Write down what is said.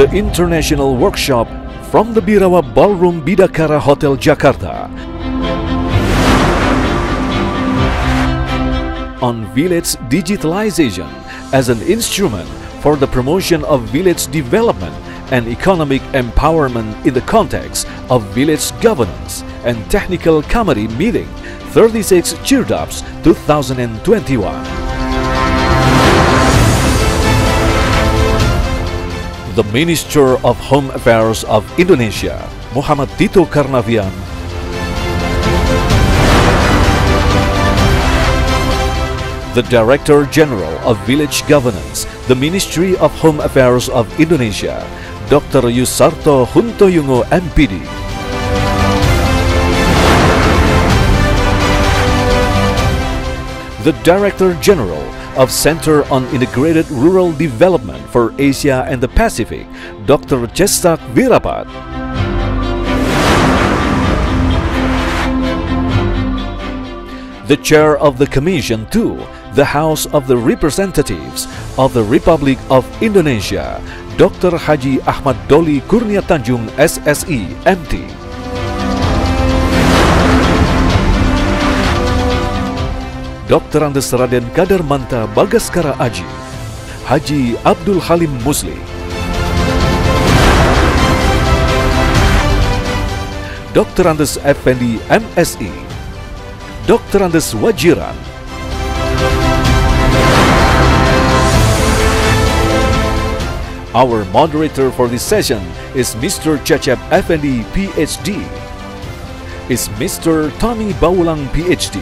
the international workshop from the Birawa Ballroom Bidakara Hotel Jakarta on village digitalization as an instrument for the promotion of village development and economic empowerment in the context of village governance and technical committee meeting 36 CIRDAP's 2021. The Minister of Home Affairs of Indonesia, Muhammad Tito Karnavian, the Director General of Village Governance, the Ministry of Home Affairs of Indonesia, Dr. Yusharto Huntoyungo MPD. The Director General of Center on Integrated Rural Development for Asia and the Pacific, Dr. Chestak Virapat. The Chair of the Commission to the House of the Representatives of the Republic of Indonesia, Dr. Haji Ahmad Doli Kurnia Tanjung SSI MT. Dr. Andes Raden Kadar Manta Bagaskara Aji, Haji Abdul Halim Musli, Dr. Andes Effendi MSI, Dr. Andes Wajiran, Our moderator for this session is Mr. Cecep Effendi PhD, is Mr. Tommy Baulang PhD,